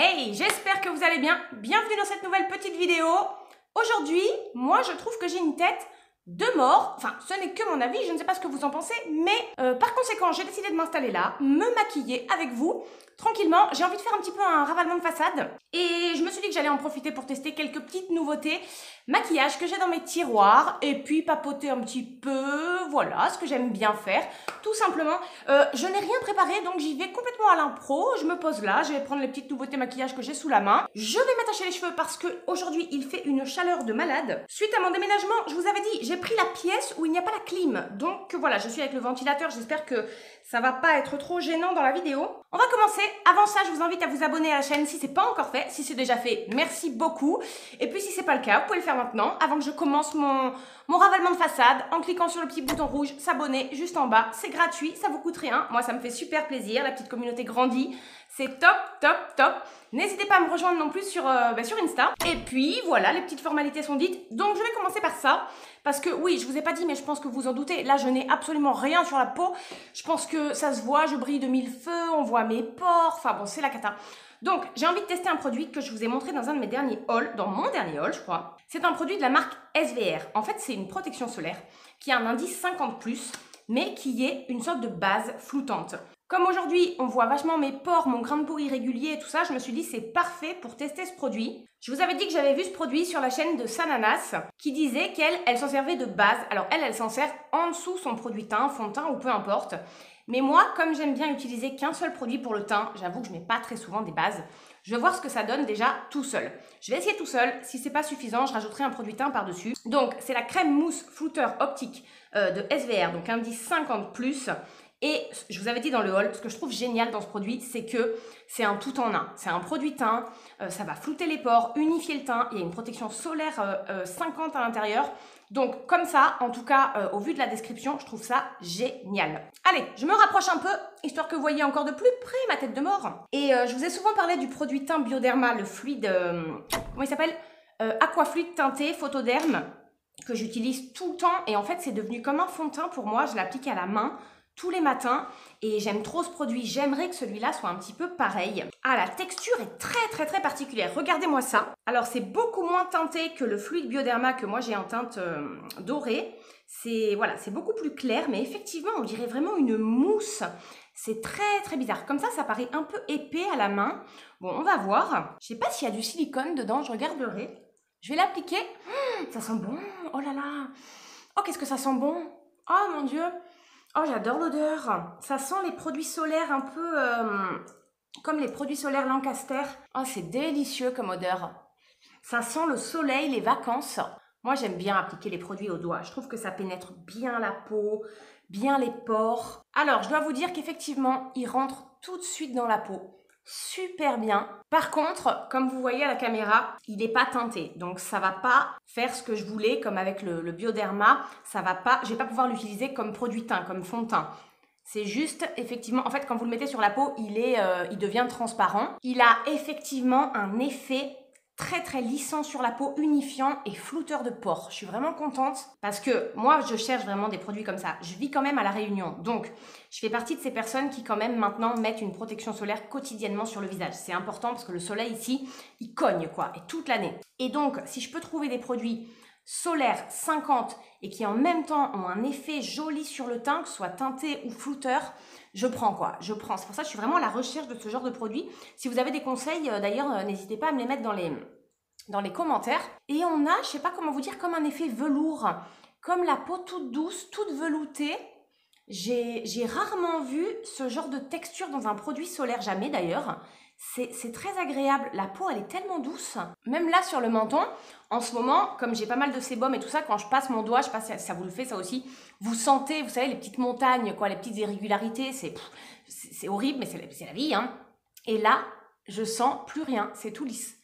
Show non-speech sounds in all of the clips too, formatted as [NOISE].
Hey, j'espère que vous allez bien. Bienvenue dans cette nouvelle petite vidéo. Aujourd'hui, moi je trouve que j'ai une tête de mort. Enfin, ce n'est que mon avis, je ne sais pas ce que vous en pensez, mais euh, par conséquent, j'ai décidé de m'installer là, me maquiller avec vous, tranquillement. J'ai envie de faire un petit peu un ravalement de façade. Et je me suis dit que j'allais en profiter pour tester quelques petites nouveautés maquillage que j'ai dans mes tiroirs et puis papoter un petit peu, voilà, ce que j'aime bien faire, tout simplement. Euh, je n'ai rien préparé, donc j'y vais complètement à l'impro, je me pose là, je vais prendre les petites nouveautés maquillage que j'ai sous la main. Je vais m'attacher les cheveux parce que aujourd'hui il fait une chaleur de malade. Suite à mon déménagement, je vous avais dit, j'ai pris la pièce où il n'y a pas la clim, donc voilà, je suis avec le ventilateur, j'espère que ça va pas être trop gênant dans la vidéo. On va commencer. Avant ça, je vous invite à vous abonner à la chaîne si c'est pas encore fait. Si c'est déjà fait, merci beaucoup. Et puis si c'est pas le cas, vous pouvez le faire maintenant, avant que je commence mon, ravalement de façade, en cliquant sur le petit bouton rouge, s'abonner juste en bas. C'est gratuit, ça vous coûte rien. Moi, ça me fait super plaisir. La petite communauté grandit. C'est top, top, top. N'hésitez pas à me rejoindre non plus sur, euh, bah, sur Insta. Et puis voilà, les petites formalités sont dites. Donc je vais commencer par ça. Parce que oui, je vous ai pas dit, mais je pense que vous en doutez. Là, je n'ai absolument rien sur la peau. Je pense que ça se voit, je brille de mille feux, on voit mes pores. Enfin bon, c'est la cata. Donc, j'ai envie de tester un produit que je vous ai montré dans un de mes derniers hauls, dans mon dernier haul, je crois. C'est un produit de la marque SVR. En fait, c'est une protection solaire qui a un indice 50+, mais qui est une sorte de base floutante. Comme aujourd'hui, on voit vachement mes pores, mon grain de peau irrégulier et tout ça, je me suis dit c'est parfait pour tester ce produit. Je vous avais dit que j'avais vu ce produit sur la chaîne de Sananas qui disait qu'elle, elle s'en servait de base. Alors elle, elle s'en sert en dessous son produit teint, fond de teint ou peu importe. Mais moi, comme j'aime bien utiliser qu'un seul produit pour le teint, j'avoue que je mets pas très souvent des bases. Je vais voir ce que ça donne déjà tout seul. Je vais essayer tout seul. Si c'est pas suffisant, je rajouterai un produit teint par-dessus. Donc, c'est la crème mousse flouteur optique euh, de SVR, donc indice 50+. Et je vous avais dit dans le haul, ce que je trouve génial dans ce produit, c'est que c'est un tout en un. C'est un produit teint, euh, ça va flouter les pores, unifier le teint, il y a une protection solaire 50 euh, à l'intérieur. Donc comme ça, en tout cas, au vu de la description, je trouve ça génial. Allez, je me rapproche un peu, histoire que vous voyez encore de plus près ma tête de mort. Et je vous ai souvent parlé du produit teint Bioderma, le fluide, comment il s'appelle Aquafluide teinté Photoderme, que j'utilise tout le temps. Et en fait, c'est devenu comme un fond de teint pour moi, je l'applique à la main tous les matins et j'aime trop ce produit. J'aimerais que celui-là soit un petit peu pareil. Ah, la texture est très très très particulière. Regardez-moi ça. Alors, c'est beaucoup moins teinté que le fluide Bioderma que moi j'ai en teinte euh, dorée. C'est voilà, c'est beaucoup plus clair, mais effectivement, on dirait vraiment une mousse. C'est très très bizarre. Comme ça, ça paraît un peu épais à la main. Bon, on va voir. Je sais pas s'il y a du silicone dedans, je regarderai. Je vais l'appliquer. [GASPS] Ça sent bon. Oh là là. Oh, qu'est-ce que ça sent bon. Oh mon dieu. Oh, j'adore l'odeur. Ça sent les produits solaires un peu euh, comme les produits solaires Lancaster. Oh, c'est délicieux comme odeur. Ça sent le soleil, les vacances. Moi, j'aime bien appliquer les produits au doigt. Je trouve que ça pénètre bien la peau, bien les pores. Alors, je dois vous dire qu'effectivement, il rentre tout de suite dans la peau super bien. Par contre, comme vous voyez à la caméra, il n'est pas teinté. Donc ça va pas faire ce que je voulais, comme avec le, Bioderma. Ça va pas, vais pas pouvoir l'utiliser comme produit teint, comme fond de teint. C'est juste, effectivement, en fait, quand vous le mettez sur la peau, il, est, euh, il devient transparent. Il a effectivement un effet très très lissant sur la peau, unifiant et flouteur de pores. Je suis vraiment contente parce que moi je cherche vraiment des produits comme ça. Je vis quand même à la Réunion, donc je fais partie de ces personnes qui quand même maintenant mettent une protection solaire quotidiennement sur le visage. C'est important parce que le soleil ici, il cogne quoi, et toute l'année. Et donc si je peux trouver des produits solaires 50 et qui en même temps ont un effet joli sur le teint, que ce soit teinté ou flouteur, je prends quoi, je prends. C'est pour ça que je suis vraiment à la recherche de ce genre de produit. Si vous avez des conseils, euh, d'ailleurs, euh, n'hésitez pas à me les mettre dans les, dans les commentaires. Et on a, je sais pas comment vous dire, comme un effet velours, comme la peau toute douce, toute veloutée. J'ai rarement vu ce genre de texture dans un produit solaire, jamais d'ailleurs. C'est très agréable. La peau, elle est tellement douce. Même là, sur le menton, en ce moment, comme j'ai pas mal de sébum et tout ça, quand je passe mon doigt, je sais pas si ça vous le fait ça aussi, vous sentez, vous savez, les petites montagnes, quoi, les petites irrégularités, c'est horrible, mais c'est la, vie, hein. Et là, je sens plus rien, c'est tout lisse.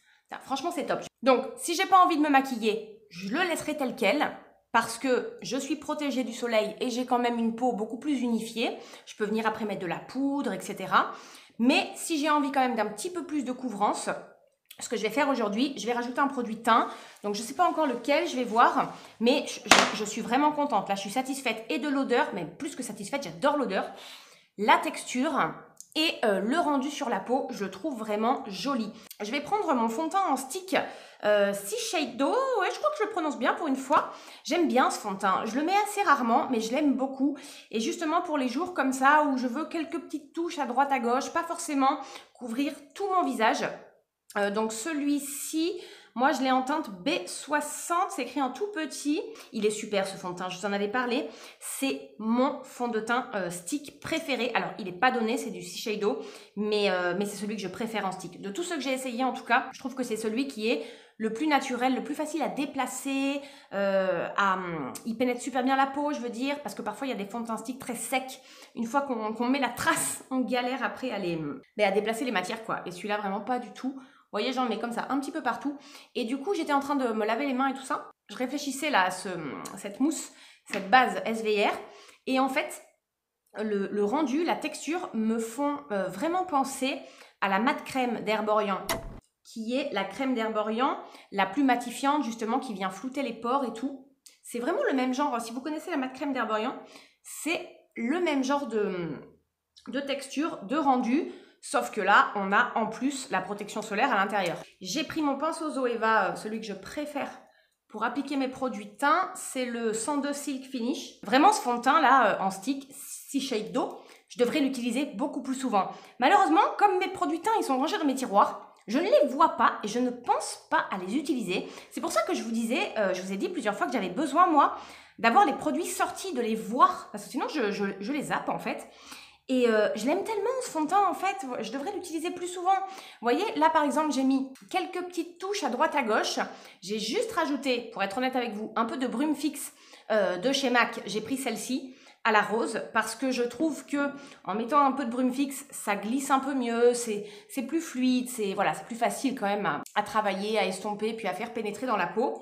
franchement, c'est top. Donc, si j'ai pas envie de me maquiller, je le laisserai tel quel parce que je suis protégée du soleil et j'ai quand même une peau beaucoup plus unifiée. Je peux venir après mettre de la poudre, etc. Mais si j'ai envie quand même d'un petit peu plus de couvrance, ce que je vais faire aujourd'hui, je vais rajouter un produit teint. Donc, je ne sais pas encore lequel, je vais voir. Mais je, suis vraiment contente. Là, je suis satisfaite et de l'odeur, mais plus que satisfaite, j'adore l'odeur. La texture, Et euh, le rendu sur la peau, je trouve vraiment joli. Je vais prendre mon fond de teint en stick euh, Shade d'eau. Ouais, je crois que je le prononce bien pour une fois. J'aime bien ce fond de teint. Je le mets assez rarement, mais je l'aime beaucoup. Et justement pour les jours comme ça, où je veux quelques petites touches à droite, à gauche, pas forcément couvrir tout mon visage. Euh, donc celui-ci, moi, je l'ai en teinte B60, c'est écrit en tout petit. Il est super ce fond de teint, je vous en avais parlé. C'est mon fond de teint euh, stick préféré. Alors, il n'est pas donné, c'est du Shiseido, mais, euh, mais c'est celui que je préfère en stick. De tous ceux que j'ai essayé, en tout cas, je trouve que c'est celui qui est le plus naturel, le plus facile à déplacer, euh, il pénètre super bien la peau, je veux dire, parce que parfois il y a des fonds de teint stick très secs. Une fois qu'on met la trace, on galère après à, les, ben, à déplacer les matières, quoi. Et celui-là, vraiment pas du tout voyez, j'en mets comme ça un petit peu partout. Et du coup, j'étais en train de me laver les mains et tout ça. Je réfléchissais là à ce, cette mousse, cette base SVR. Et en fait, le, rendu, la texture me font euh, vraiment penser à la mat crème d'Herborian qui est la crème d'Herborian la plus matifiante justement qui vient flouter les pores et tout. C'est vraiment le même genre, si vous connaissez la mat crème d'Herborian, c'est le même genre de, de texture, de rendu. Sauf que là, on a en plus la protection solaire à l'intérieur. J'ai pris mon pinceau Zoeva, euh, celui que je préfère pour appliquer mes produits teint, c'est le 102 Silk Finish. Vraiment ce fond de teint là, euh, en stick, 6 shades d'eau, je devrais l'utiliser beaucoup plus souvent. Malheureusement, comme mes produits teint, ils sont rangés dans mes tiroirs, je ne les vois pas et je ne pense pas à les utiliser. C'est pour ça que je vous disais, euh, je vous ai dit plusieurs fois que j'avais besoin, moi, d'avoir les produits sortis, de les voir, parce que sinon je, je les zappe en fait. Et euh, je l'aime tellement ce fond en fait, je devrais l'utiliser plus souvent. Vous voyez, là par exemple, j'ai mis quelques petites touches à droite à gauche. J'ai juste rajouté, pour être honnête avec vous, un peu de brume fixe euh, de chez MAC. J'ai pris celle-ci à la rose parce que je trouve que en mettant un peu de brume fixe, ça glisse un peu mieux, c'est plus fluide, c'est voilà, c'est plus facile quand même à travailler, à estomper puis à faire pénétrer dans la peau.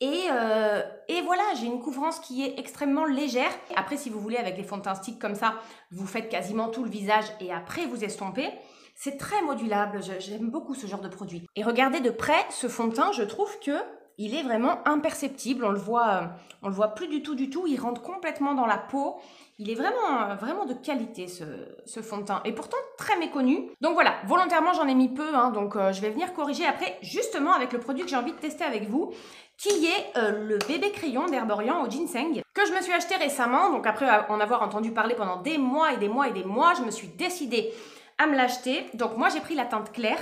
Et, euh, et, voilà, j'ai une couvrance qui est extrêmement légère. Après, si vous voulez, avec les fonds de teint stick comme ça, vous faites quasiment tout le visage et après vous estompez. C'est très modulable, j'aime beaucoup ce genre de produit. Et regardez de près, ce fond de teint, je trouve que il est vraiment imperceptible. On le voit, euh, on le voit plus du tout, du tout. Il rentre complètement dans la peau. Il est vraiment, vraiment de qualité ce, fond de teint et pourtant très méconnu. Donc voilà, volontairement j'en ai mis peu, hein. donc euh, je vais venir corriger après justement avec le produit que j'ai envie de tester avec vous, qui est euh, le bébé crayon d'Herborian au ginseng que je me suis acheté récemment. Donc après en avoir entendu parler pendant des mois et des mois et des mois, je me suis décidée à me l'acheter. Donc moi j'ai pris la teinte claire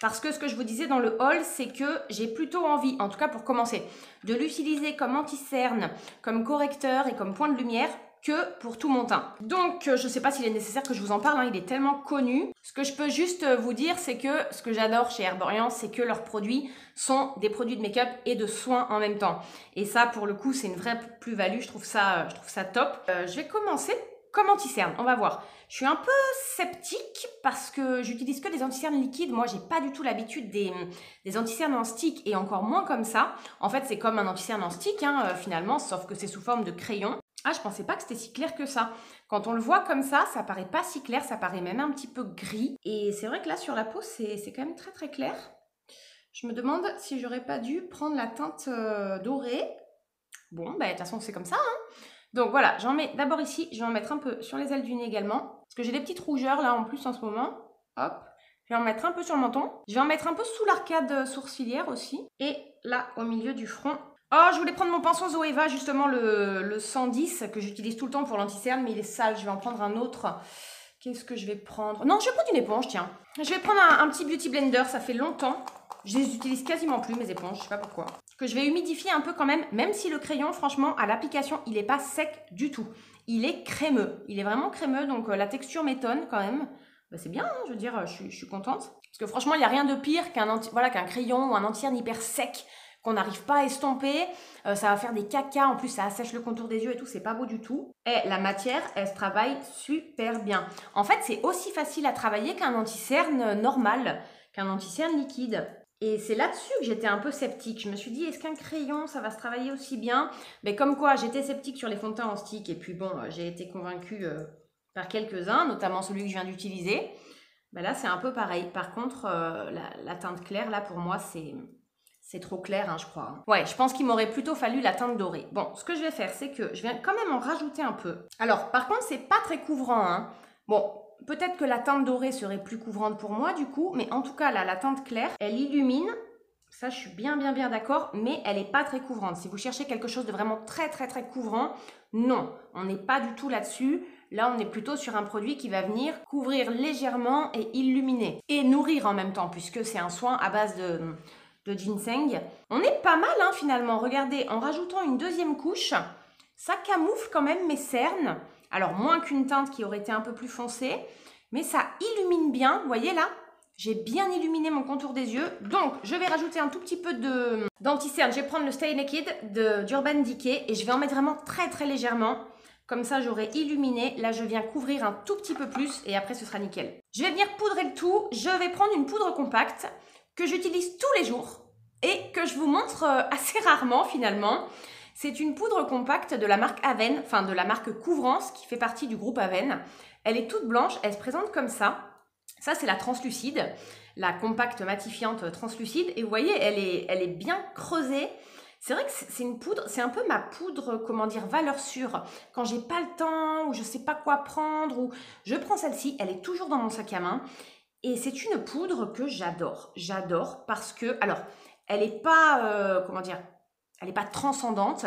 parce que ce que je vous disais dans le haul, c'est que j'ai plutôt envie, en tout cas pour commencer, de l'utiliser comme anti-cerne, comme correcteur et comme point de lumière que pour tout mon teint. Donc euh, je ne sais pas s'il est nécessaire que je vous en parle, hein, il est tellement connu. Ce que je peux juste euh, vous dire, c'est que ce que j'adore chez Herborian, c'est que leurs produits sont des produits de make-up et de soins en même temps. Et ça, pour le coup, c'est une vraie plus-value, je, trouve ça, je trouve ça top. Euh, je vais commencer comme anti-cerne, on va voir. Je suis un peu sceptique parce que j'utilise que des anti-cernes liquides. Moi, j'ai pas du tout l'habitude des, des anti-cernes en stick et encore moins comme ça. En fait, c'est comme un anti-cerne en stick hein, finalement, sauf que c'est sous forme de crayon. Ah, je pensais pas que c'était si clair que ça. Quand on le voit comme ça, ça paraît pas si clair, ça paraît même un petit peu gris. Et c'est vrai que là, sur la peau, c'est quand même très très clair. Je me demande si j'aurais pas dû prendre la teinte euh, dorée. Bon, bah de toute façon, c'est comme ça. Hein. Donc voilà, j'en mets d'abord ici, je vais en mettre un peu sur les ailes du nez également. Parce que j'ai des petites rougeurs là en plus en ce moment. Hop. Je vais en mettre un peu sur le menton. Je vais en mettre un peu sous l'arcade sourcilière aussi. Et là, au milieu du front, Oh, je voulais prendre mon pinceau Zoeva, justement le, 110, que j'utilise tout le temps pour l'anti-cerne, mais il est sale, je vais en prendre un autre. Qu'est-ce que je vais prendre? Non, je vais prendre une éponge, tiens. Je vais prendre un, petit Beauty Blender, ça fait longtemps. Je les utilise quasiment plus, mes éponges, je sais pas pourquoi. Que je vais humidifier un peu quand même, même si le crayon, franchement, à l'application, il n'est pas sec du tout. Il est crémeux, il est vraiment crémeux, donc euh, la texture m'étonne quand même. Bah, c'est bien, hein, je veux dire, je, suis contente. Parce que franchement, il n'y a rien de pire qu'un voilà, crayon ou un anti-cerne hyper sec qu'on n'arrive pas à estomper. Euh, ça va faire des caca. En plus, ça assèche le contour des yeux et tout. C'est pas beau du tout. Et la matière, elle se travaille super bien. En fait, c'est aussi facile à travailler qu'un anti-cerne normal, qu'un anti-cerne liquide. Et c'est là-dessus que j'étais un peu sceptique. Je me suis dit, est-ce qu'un crayon, ça va se travailler aussi bien? Mais comme quoi, j'étais sceptique sur les fonds de teint en stick. Et puis bon, euh, j'ai été convaincue euh, par quelques-uns, notamment celui que je viens d'utiliser. Ben là, c'est un peu pareil. Par contre, la, teinte claire, là, pour moi, c'est c'est trop clair, hein, je crois. Ouais, je pense qu'il m'aurait plutôt fallu la teinte dorée. Bon, ce que je vais faire, c'est que je viens quand même en rajouter un peu. Alors, par contre, c'est pas très couvrant. Hein. Bon, peut-être que la teinte dorée serait plus couvrante pour moi du coup, mais en tout cas là, la teinte claire, elle illumine. Ça, je suis bien, bien, bien d'accord, mais elle n'est pas très couvrante. Si vous cherchez quelque chose de vraiment très, très, très couvrant, non, on n'est pas du tout là-dessus. Là, on est plutôt sur un produit qui va venir couvrir légèrement et illuminer. Et nourrir en même temps, puisque c'est un soin à base de, de ginseng. On est pas mal hein, finalement. Regardez, en rajoutant une deuxième couche, ça camoufle quand même mes cernes. Alors moins qu'une teinte qui aurait été un peu plus foncée, mais ça illumine bien. Voyez là? J'ai bien illuminé mon contour des yeux. Donc, je vais rajouter un tout petit peu d'anti-cerne. Je vais prendre le Stay Naked d'Urban Decay et je vais en mettre vraiment très très légèrement. Comme ça, j'aurai illuminé. Là, je viens couvrir un tout petit peu plus et après, ce sera nickel. Je vais venir poudrer le tout. Je vais prendre une poudre compacte que j'utilise tous les jours et que je vous montre euh, [LAUGHS] assez rarement finalement. C'est une poudre compacte de la marque Aven, enfin de la marque Couvrance qui fait partie du groupe Aven. Elle est toute blanche, elle se présente comme ça. Ça, c'est la translucide, la compacte matifiante translucide. Et vous voyez, elle est, bien creusée. C'est vrai que c'est une poudre, c'est un peu ma poudre, comment dire, valeur sûre. Quand j'ai pas le temps ou je sais pas quoi prendre ou je prends celle-ci, elle est toujours dans mon sac à main. Et c'est une poudre que j'adore. J'adore parce que, alors, elle n'est pas, euh, comment dire, elle n'est pas transcendante,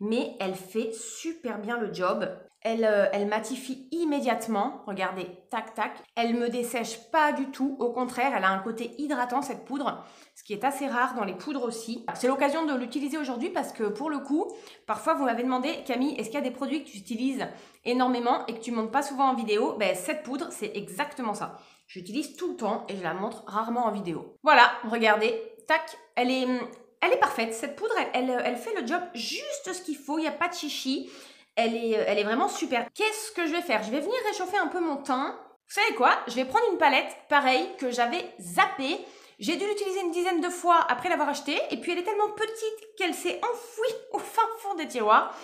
mais elle fait super bien le job. Elle, euh, matifie immédiatement. Regardez, tac, tac. Elle me dessèche pas du tout. Au contraire, elle a un côté hydratant, cette poudre, ce qui est assez rare dans les poudres aussi. C'est l'occasion de l'utiliser aujourd'hui parce que pour le coup, parfois vous m'avez demandé, Camille, est-ce qu'il y a des produits que tu utilises énormément et que tu montes pas souvent en vidéo? Ben, cette poudre, c'est exactement ça. J'utilise tout le temps et je la montre rarement en vidéo. Voilà, regardez, tac, elle est, elle est parfaite. Cette poudre, elle, elle, fait le job juste ce qu'il faut. Il n'y a pas de chichi. Elle est, elle est vraiment super. Qu'est-ce que je vais faire? Je vais venir réchauffer un peu mon teint. Vous savez quoi? Je vais prendre une palette, pareil, que j'avais zappée. J'ai dû l'utiliser une dizaine de fois après l'avoir achetée. Et puis, elle est tellement petite qu'elle s'est enfouie au fin fond des tiroirs.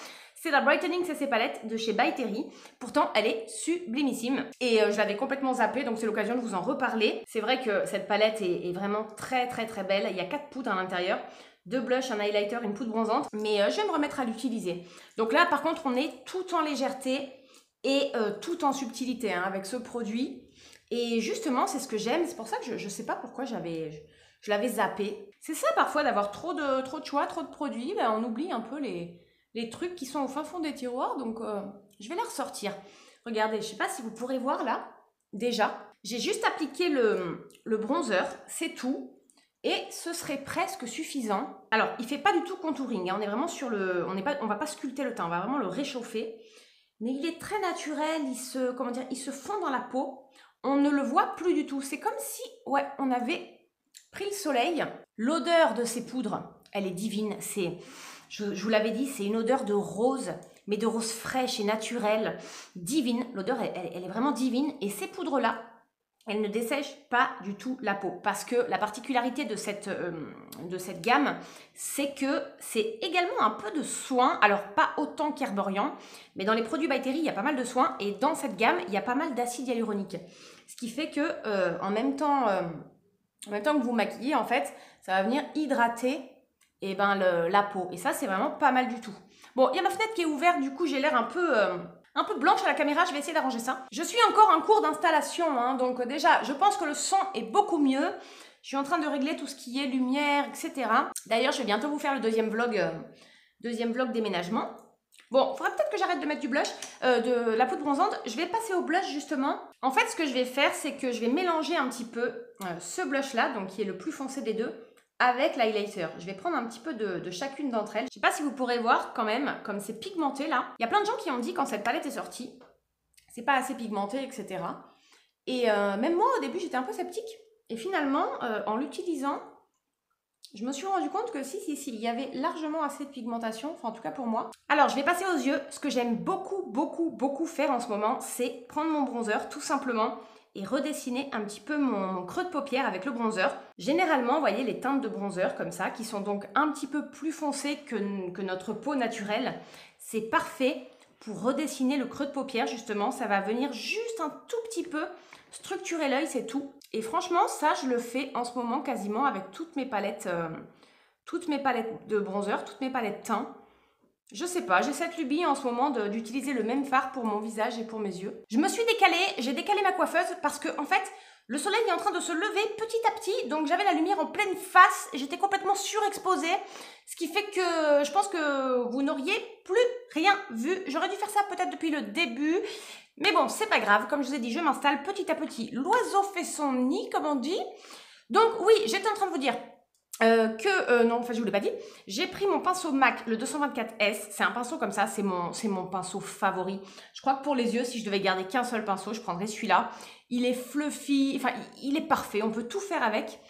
C'est la Brightening CC Palette de chez By Terry. Pourtant, elle est sublimissime. Et euh, je l'avais complètement zappée, donc c'est l'occasion de vous en reparler. C'est vrai que cette palette est, vraiment très très très belle. Il y a quatre poudres à l'intérieur deux blushs, un highlighter, une poudre bronzante, mais euh, je vais me remettre à l'utiliser. Donc là, par contre, on est tout en légèreté et euh, tout en subtilité hein, avec ce produit. Et justement, c'est ce que j'aime. C'est pour ça que je ne sais pas pourquoi j'avais, je, l'avais zappé. C'est ça parfois d'avoir trop de, trop de choix, trop de produits. Ben, on oublie un peu les, les trucs qui sont au fin fond des tiroirs. Donc, euh, je vais les ressortir. Regardez, je ne sais pas si vous pourrez voir là. Déjà, j'ai juste appliqué le, le bronzer. C'est tout. Et ce serait presque suffisant. Alors, il fait pas du tout contouring. Hein. On est vraiment sur le... On ne va pas sculpter le teint. On va vraiment le réchauffer. Mais il est très naturel. Il se, comment dire, il se fond dans la peau. On ne le voit plus du tout. C'est comme si, ouais, on avait pris le soleil. L'odeur de ces poudres, elle est divine. C'est je, vous l'avais dit, c'est une odeur de rose, mais de rose fraîche et naturelle, divine. L'odeur, elle, est vraiment divine. Et ces poudres-là, elles ne dessèchent pas du tout la peau. Parce que la particularité de cette, euh, de cette gamme, c'est que c'est également un peu de soin. Alors, pas autant qu'Herborian, mais dans les produits By il y a pas mal de soins. Et dans cette gamme, il y a pas mal d'acide hyaluronique. Ce qui fait que, euh, en, même temps, euh, en même temps que vous maquillez, en fait, ça va venir hydrater et ben la peau. Et ça, c'est vraiment pas mal du tout. Bon, il y a ma fenêtre qui est ouverte, du coup, j'ai l'air un peu... Euh, un peu blanche à la caméra, je vais essayer d'arranger ça. Je suis encore en cours d'installation, hein, donc déjà, je pense que le son est beaucoup mieux. Je suis en train de régler tout ce qui est lumière, etc. D'ailleurs, je vais bientôt vous faire le deuxième vlog, euh, deuxième vlog déménagement. Bon, il faudra peut-être que j'arrête de mettre du blush, euh, de la poudre bronzante. Je vais passer au blush justement. En fait, ce que je vais faire, c'est que je vais mélanger un petit peu ce blush-là, donc qui est le plus foncé des deux, avec l'highlighter. Je vais prendre un petit peu de, chacune d'entre elles. Je sais pas si vous pourrez voir quand même, comme c'est pigmenté là. Il y a plein de gens qui ont dit quand cette palette est sortie, c'est pas assez pigmenté, etc. Et euh, même moi au début j'étais un peu sceptique. Et finalement, euh, en l'utilisant, je me suis rendu compte que si, si, si, il y avait largement assez de pigmentation, enfin en tout cas pour moi. Alors, je vais passer aux yeux. Ce que j'aime beaucoup, beaucoup, beaucoup faire en ce moment, c'est prendre mon bronzer tout simplement et redessiner un petit peu mon, creux de paupière avec le bronzer. Généralement, vous voyez les teintes de bronzer comme ça, qui sont donc un petit peu plus foncées que, notre peau naturelle, c'est parfait pour redessiner le creux de paupière justement. Ça va venir juste un tout petit peu structurer l'œil, c'est tout. Et franchement, ça, je le fais en ce moment quasiment avec toutes mes palettes, euh, toutes mes palettes de bronzer, toutes mes palettes teint. Je sais pas, j'ai cette lubie en ce moment d'utiliser le même fard pour mon visage et pour mes yeux. Je me suis décalée, j'ai décalé ma coiffeuse parce que en fait, le soleil est en train de se lever petit à petit, donc j'avais la lumière en pleine face j'étais complètement surexposée, ce qui fait que je pense que vous n'auriez plus rien vu. J'aurais dû faire ça peut-être depuis le début, mais bon, c'est pas grave. Comme je vous ai dit, je m'installe petit à petit. L'oiseau fait son nid, comme on dit. Donc oui, j'étais en train de vous dire, euh, que, euh, non, enfin je vous l'ai pas dit, j'ai pris mon pinceau MAC, le 224S, c'est un pinceau comme ça, c'est mon, mon pinceau favori. Je crois que pour les yeux, si je devais garder qu'un seul pinceau, je prendrais celui-là. Il est fluffy, enfin il est parfait, on peut tout faire avec.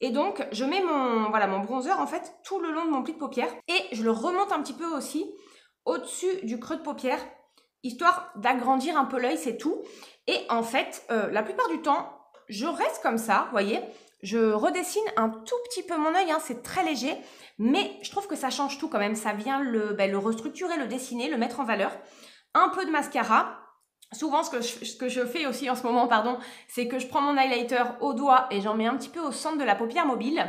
Et donc, je mets mon, voilà, mon bronzer en fait tout le long de mon pli de paupière et je le remonte un petit peu aussi au-dessus du creux de paupière, histoire d'agrandir un peu l'œil, c'est tout. Et en fait, euh, la plupart du temps, je reste comme ça, vous voyez, je redessine un tout petit peu mon œil, hein, c'est très léger, mais je trouve que ça change tout quand même. Ça vient le, ben, restructurer, le dessiner, le mettre en valeur. Un peu de mascara. Souvent, ce que, je, ce que je fais aussi en ce moment, pardon, c'est que je prends mon highlighter au doigt et j'en mets un petit peu au centre de la paupière mobile.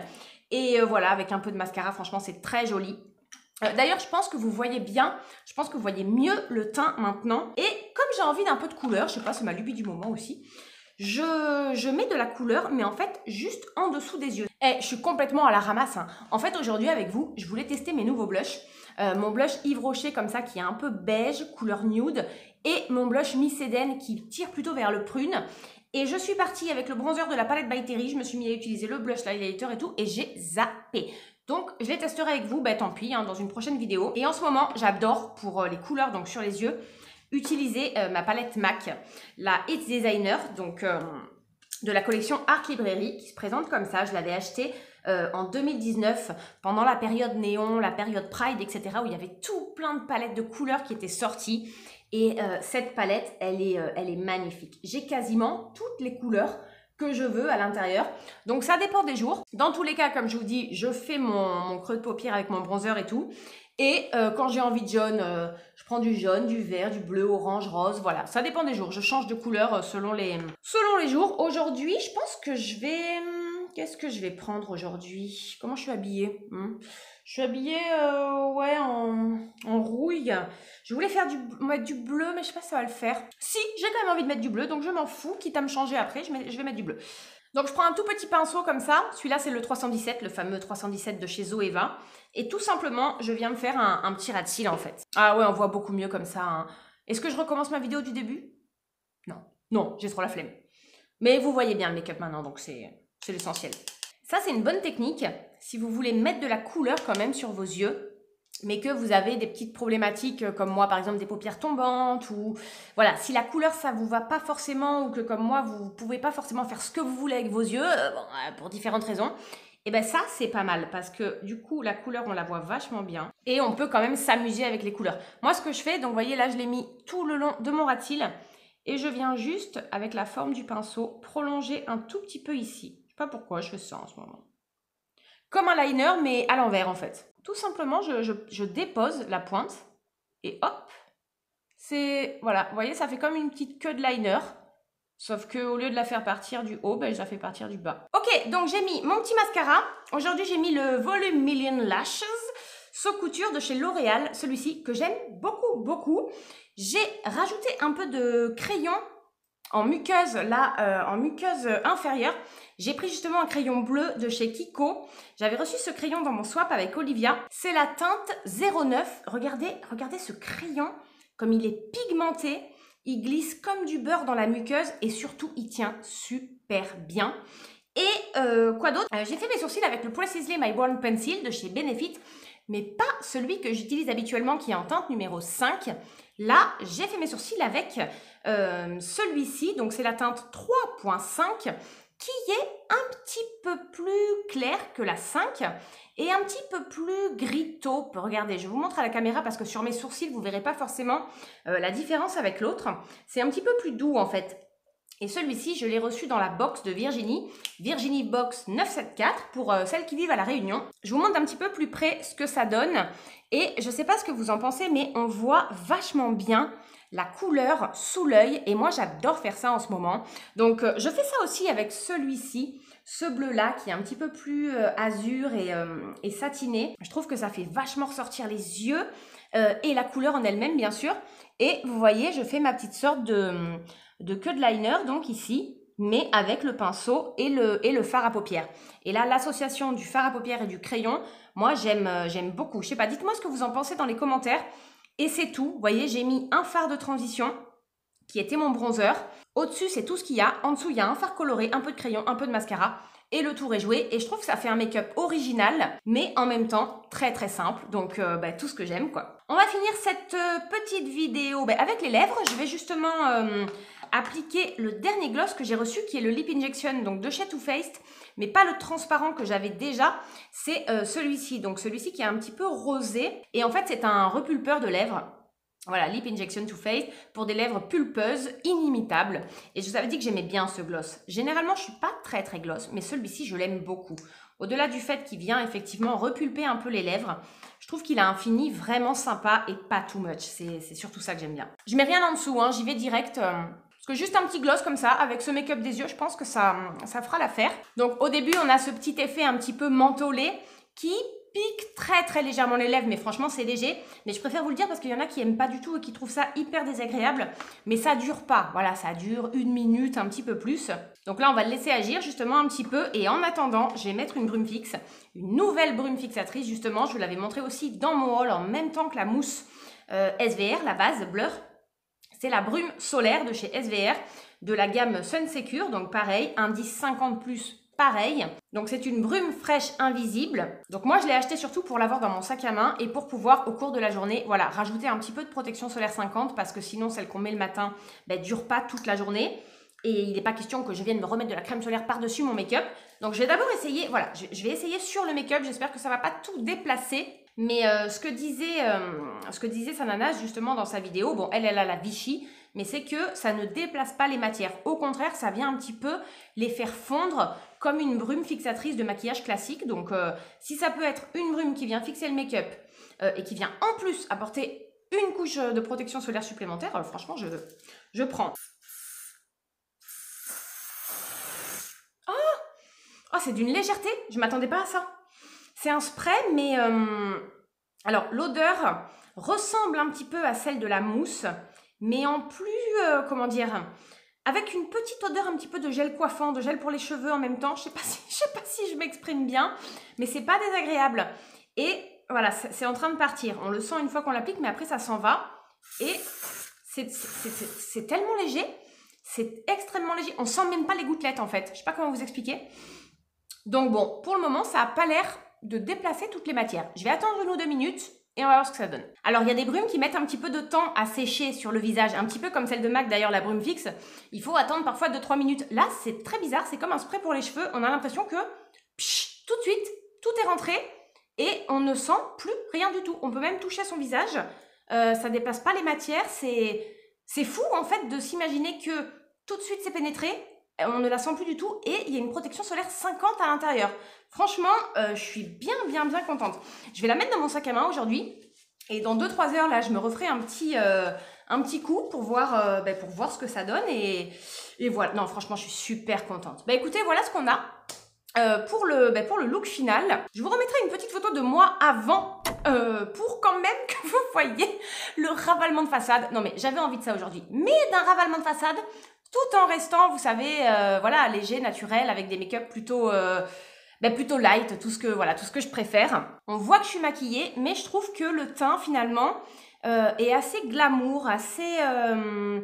Et euh, voilà, avec un peu de mascara, franchement, c'est très joli. Euh, d'ailleurs, je pense que vous voyez bien, je pense que vous voyez mieux le teint maintenant. Et comme j'ai envie d'un peu de couleur, je sais pas, c'est ma lubie du moment aussi, je, mets de la couleur, mais en fait, juste en dessous des yeux. Et eh, je suis complètement à la ramasse. Hein. En fait, aujourd'hui, avec vous, je voulais tester mes nouveaux blushs. Euh, mon blush Yves Rocher, comme ça, qui est un peu beige, couleur nude. Et mon blush Miss Eden, qui tire plutôt vers le prune. Et je suis partie avec le bronzer de la palette By Terry. Je me suis mis à utiliser le blush, l'highlighter et tout. Et j'ai zappé. Donc, je les testerai avec vous, bah tant pis, hein, dans une prochaine vidéo. Et en ce moment, j'adore pour euh, les couleurs, donc sur les yeux, utiliser euh, ma palette MAC, la It's Designer, donc euh, de la collection Art Librairie, qui se présente comme ça. Je l'avais achetée euh, en 2019, pendant la période néon, la période Pride, etc., où il y avait tout plein de palettes de couleurs qui étaient sorties. Et cette palette, elle est, elle est magnifique. J'ai quasiment toutes les couleurs que je veux à l'intérieur. Donc ça dépend des jours. Dans tous les cas, comme je vous dis, je fais mon, mon creux de paupière avec mon bronzer et tout. Et euh, quand j'ai envie de jaune, euh, je prends du jaune, du vert, du bleu, orange, rose, voilà. Ça dépend des jours. Je change de couleur euh, selon les, selon les jours. Aujourd'hui, je pense que je vais... Qu'est-ce que je vais prendre aujourd'hui? Comment je suis habillée hmm? Je suis habillée, ouais, en, rouille. Je voulais faire du, mettre du bleu, mais je sais pas si ça va le faire. Si, j'ai quand même envie de mettre du bleu, donc je m'en fous. Quitte à me changer après, je, vais mettre du bleu. Donc je prends un tout petit pinceau comme ça. Celui-là, c'est le 317, le fameux 317 de chez Zoeva. Et tout simplement, je viens me faire un, petit rat de en fait. Ah ouais, on voit beaucoup mieux comme ça. Hein. Est-ce que je recommence ma vidéo du début? Non. Non, j'ai trop la flemme. Mais vous voyez bien le make-up maintenant, donc c'est l'essentiel. Ça, c'est une bonne technique si vous voulez mettre de la couleur quand même sur vos yeux mais que vous avez des petites problématiques euh, comme moi par exemple des paupières tombantes ou voilà si la couleur ça vous va pas forcément ou que comme moi vous pouvez pas forcément faire ce que vous voulez avec vos yeux euh, euh, pour différentes raisons et eh ben ça c'est pas mal parce que du coup la couleur on la voit vachement bien et on peut quand même s'amuser avec les couleurs moi ce que je fais donc vous voyez là je l'ai mis tout le long de mon ratil et je viens juste avec la forme du pinceau prolonger un tout petit peu ici pas pourquoi je fais ça en ce moment comme un liner mais à l'envers en fait tout simplement, je, dépose la pointe et hop, c'est, voilà, vous voyez, ça fait comme une petite queue de liner. Sauf que au lieu de la faire partir du haut, ben, je la fais partir du bas. Ok, donc j'ai mis mon petit mascara. Aujourd'hui, j'ai mis le Volume Million Lashes So Couture de chez L'Oréal. Celui-ci que j'aime beaucoup, beaucoup. J'ai rajouté un peu de crayon en muqueuse, là, euh, en muqueuse inférieure. J'ai pris justement un crayon bleu de chez Kiko. J'avais reçu ce crayon dans mon swap avec Olivia. C'est la teinte 09. Regardez, regardez ce crayon, comme il est pigmenté. Il glisse comme du beurre dans la muqueuse et surtout, il tient super bien. Et euh, quoi d'autre? Euh, J'ai fait mes sourcils avec le Precisely My Brown Pencil de chez Benefit, mais pas celui que j'utilise habituellement qui est en teinte numéro 5. Là, j'ai fait mes sourcils avec euh, celui-ci, donc c'est la teinte 3.5 qui est un petit peu plus clair que la 5 et un petit peu plus gris taupe. Regardez, je vous montre à la caméra parce que sur mes sourcils, vous ne verrez pas forcément euh, la différence avec l'autre. C'est un petit peu plus doux en fait. Et celui-ci, je l'ai reçu dans la box de Virginie, Virginie Box 974 pour euh, celles qui vivent à La Réunion. Je vous montre un petit peu plus près ce que ça donne. Et je ne sais pas ce que vous en pensez, mais on voit vachement bien la couleur sous l'œil et moi j'adore faire ça en ce moment. Donc euh, je fais ça aussi avec celui-ci, ce bleu là qui est un petit peu plus euh, azur et, euh, et, satiné. Je trouve que ça fait vachement ressortir les yeux. et la couleur en elle-même, bien sûr. Et vous voyez, je fais ma petite sorte de, de queue de liner, donc ici, mais avec le pinceau et le, et le fard à paupières. Et là, l'association du fard à paupières et du crayon, moi, j'aime j'aime beaucoup. Je sais pas, dites-moi ce que vous en pensez dans les commentaires. Et c'est tout. Vous voyez, j'ai mis un fard de transition qui était mon bronzer. Au-dessus, c'est tout ce qu'il y a. En dessous, il y a un fard coloré, un peu de crayon, un peu de mascara. Et le tour est joué. Et je trouve que ça fait un make-up original, mais en même temps très très simple. Donc, euh, bah, tout ce que j'aime, quoi. On va finir cette euh, petite vidéo bah, avec les lèvres. Je vais justement euh, appliquer le dernier gloss que j'ai reçu, qui est le Lip Injection donc de chez Too Faced mais pas le transparent que j'avais déjà, c'est celui-ci. Donc celui-ci qui est un petit peu rosé. Et en fait, c'est un repulpeur de lèvres. Voilà, Lip Injection Too Faced pour des lèvres pulpeuses, inimitables. Et je vous avais dit que j'aimais bien ce gloss. Généralement, je suis pas très très gloss, mais celui-ci, je l'aime beaucoup. Au-delà du fait qu'il vient effectivement repulper un peu les lèvres, je trouve qu'il a un fini vraiment sympa et pas too much. C'est surtout ça que j'aime bien. Je mets rien en dessous, hein, j'y vais direct. Euh, parce que juste un petit gloss comme ça, avec ce make-up des yeux, je pense que ça, ça fera l'affaire. Donc au début, on a ce petit effet un petit peu mentholé qui pique très très légèrement les lèvres, mais franchement c'est léger. Mais je préfère vous le dire parce qu'il y en a qui aiment pas du tout et qui trouvent ça hyper désagréable. Mais ça dure pas, voilà, ça dure une minute, un petit peu plus. Donc là on va le laisser agir justement un petit peu. Et en attendant, je vais mettre une brume fixe, une nouvelle brume fixatrice justement. Je vous l'avais montré aussi dans mon haul en même temps que la mousse euh, SVR, la base Blur. C'est la brume solaire de chez SVR de la gamme Sun Secure. Donc pareil, indice 50 plus pareil. Donc c'est une brume fraîche invisible. Donc moi je l'ai acheté surtout pour l'avoir dans mon sac à main et pour pouvoir au cours de la journée, voilà, rajouter un petit peu de protection solaire 50 parce que sinon celle qu'on met le matin, ben, dure pas toute la journée. Et il n'est pas question que je vienne me remettre de la crème solaire par-dessus mon make-up. Donc je vais d'abord essayer, voilà, je, vais essayer sur le make-up. J'espère que ça va pas tout déplacer. Mais euh, ce, que disait, euh, ce que disait Sananas justement dans sa vidéo, bon, elle, elle a la Vichy, mais c'est que ça ne déplace pas les matières. Au contraire, ça vient un petit peu les faire fondre comme une brume fixatrice de maquillage classique. Donc, euh, si ça peut être une brume qui vient fixer le make-up euh, et qui vient en plus apporter une couche de protection solaire supplémentaire, euh, franchement, je, je prends. Oh, oh c'est d'une légèreté. Je m'attendais pas à ça. C'est un spray, mais... alors, l'odeur ressemble un petit peu à celle de la mousse, mais en plus, euh, comment dire, avec une petite odeur un petit peu de gel coiffant, de gel pour les cheveux en même temps. Je sais [LAUGHS] sais pas si je m'exprime bien, mais c'est pas désagréable. Et voilà, c'est en train de partir. On le sent une fois qu'on l'applique, mais après ça s'en va. Et c'est tellement léger, c'est extrêmement léger. On sent même pas les gouttelettes en fait. Je sais pas comment vous expliquer. Donc bon, pour le moment, ça a pas l'air de déplacer toutes les matières. Je vais attendre une ou deux minutes et on va voir ce que ça donne. Alors, il y a des brumes qui mettent un petit peu de temps à sécher sur le visage, un petit peu comme celle de MAC d'ailleurs, la brume fixe. Il faut attendre parfois 2-3 minutes. Là, c'est très bizarre, c'est comme un spray pour les cheveux. On a l'impression que tout de suite, tout est rentré et on ne sent plus rien du tout. On peut même toucher son visage. Euh, ça dépasse pas les matières. C'est, c'est fou en fait de s'imaginer que tout de suite c'est pénétré. On ne la sent plus du tout et il y a une protection solaire 50 à l'intérieur. Franchement, euh, je suis bien, bien, bien contente. Je vais la mettre dans mon sac à main aujourd'hui. Et dans 2-3 heures, là, je me referai un petit, euh, un petit coup pour voir, euh, ben, pour voir ce que ça donne. Et, et, voilà. Non, franchement, je suis super contente. Bah écoutez, voilà ce qu'on a. pour, le, ben, pour le look final, je vous remettrai une petite photo de moi avant pour quand même [LAUGHS] que vous voyez le ravalement de façade. Non mais j'avais envie de ça aujourd'hui. Mais d'un ravalement de façade tout en restant, vous savez, voilà, léger, naturel, avec des make-up plutôt ben plutôt light, tout ce que voilà, tout ce que je préfère. On voit que je suis maquillée, mais je trouve que le teint finalement euh, est assez glamour, assez euh,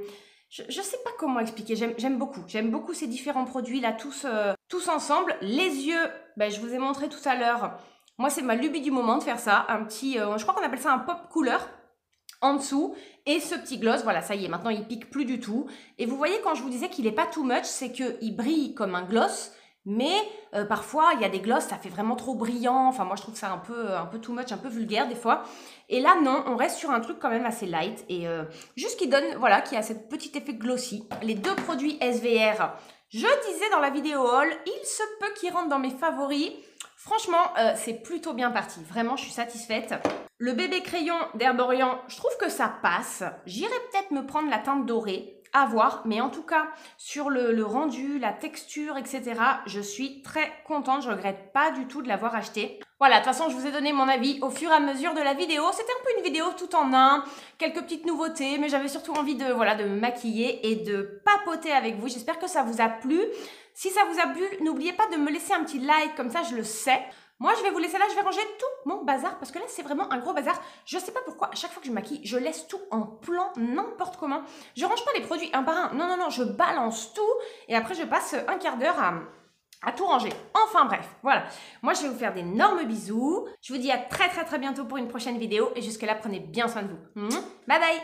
je, ne sais pas comment expliquer, j'aime beaucoup. J'aime beaucoup ces différents produits là, tous, euh, tous ensemble. Les yeux, ben, je vous ai montré tout à l'heure. Moi, c'est ma lubie du moment de faire ça. Un petit, je crois qu'on appelle ça un pop couleur en dessous. Et ce petit gloss, voilà, ça y est, maintenant il pique plus du tout. Et vous voyez, quand je vous disais qu'il est pas too much, c'est qu'il brille comme un gloss, mais euh, parfois, il y a des glosses, ça fait vraiment trop brillant. Enfin, moi, je trouve ça un peu, un peu too much, un peu vulgaire des fois. Et là, non, on reste sur un truc quand même assez light. Et euh, juste qui donne, voilà, qui a ce petit effet glossy. Les deux produits SVR, je disais dans la vidéo haul, il se peut qu'ils rentrent dans mes favoris. Franchement, euh, c'est plutôt bien parti. Vraiment, je suis satisfaite. Le bébé crayon d'Herborian, je trouve que ça passe. J'irai peut-être me prendre la teinte dorée à voir. Mais en tout cas, sur le, rendu, la texture, etc., je suis très contente. Je regrette pas du tout de l'avoir acheté. Voilà, de toute façon, je vous ai donné mon avis au fur et à mesure de la vidéo. C'était un peu une vidéo tout en un, quelques petites nouveautés, mais j'avais surtout envie de, voilà, de me maquiller et de papoter avec vous. J'espère que ça vous a plu. Si ça vous a plu, n'oubliez pas de me laisser un petit like, comme ça je le sais. Moi, je vais vous laisser là, je vais ranger tout mon bazar parce que là, c'est vraiment un gros bazar. Je sais pas pourquoi, à chaque fois que je maquille, je laisse tout en plan, n'importe comment. Je range pas les produits un par un. Non, non, non, je balance tout et après, je passe un quart d'heure à, à tout ranger. Enfin bref, voilà. Moi, je vais vous faire d'énormes bisous. Je vous dis à très très très bientôt pour une prochaine vidéo et jusque là, prenez bien soin de vous. Bye bye